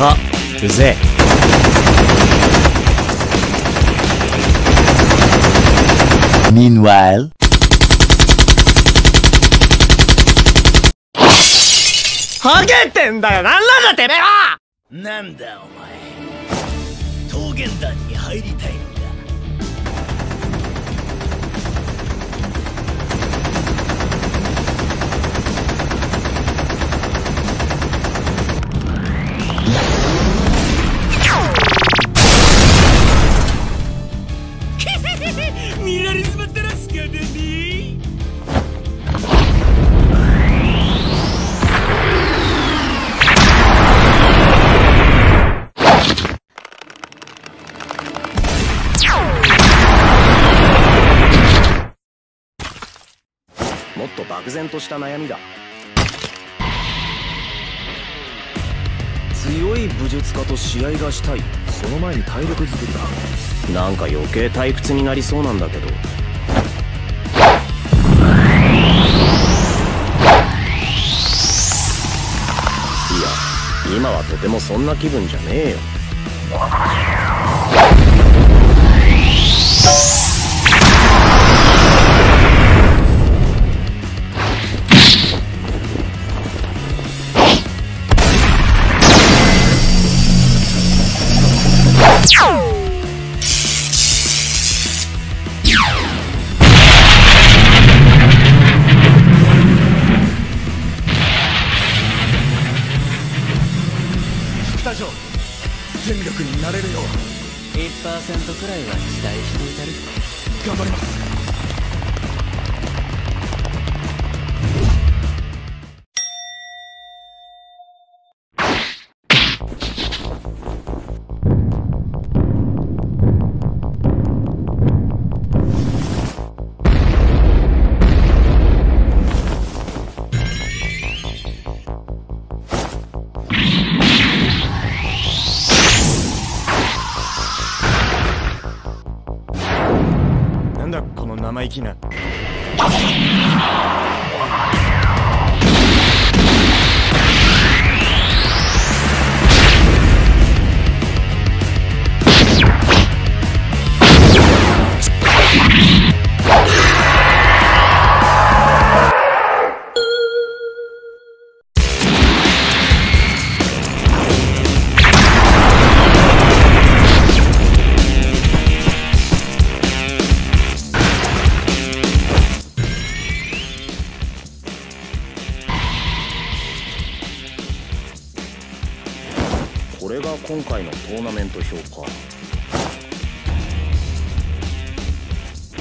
あうぜえ Meanwhile ハゲてんだよ。なんなんだてめえはなんだお前。桃源団に入りたい漠然とした悩みだ。強い武術家と試合がしたい。その前に体力作りだ。なんか余計退屈になりそうなんだけど。いや今はとてもそんな気分じゃねえよ。戦力になれるよう。1%くらいは期待していたる。頑張ります生意気な。今回のトーナメント表か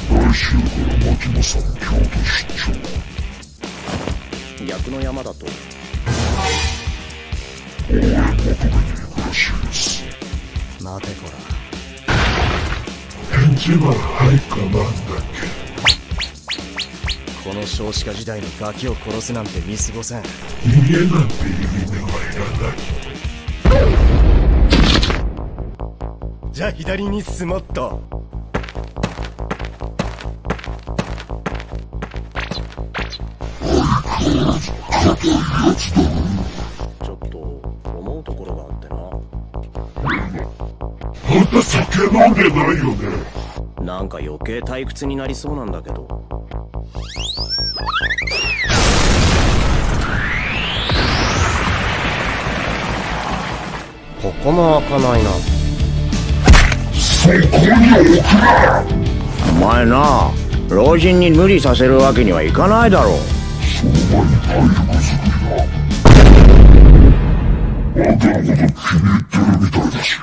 来週から牧野さん京都出張。逆の山だと。応援求めに行くらしいです。待てこ返事ははいかなんだっらこの少子化時代にガキを殺すなんて見過ごせん。け逃げなんていう夢はいらないじゃあ左に進もっとちょっと思うところがあってあんた酒飲んでないよね。ななんか余計退屈になりそうなんだけど。ここも開かないなそこに置くなお前な老人に無理させるわけにはいかないだろう。その前に体力作りなあんたのこと気に入ってるみたいだし。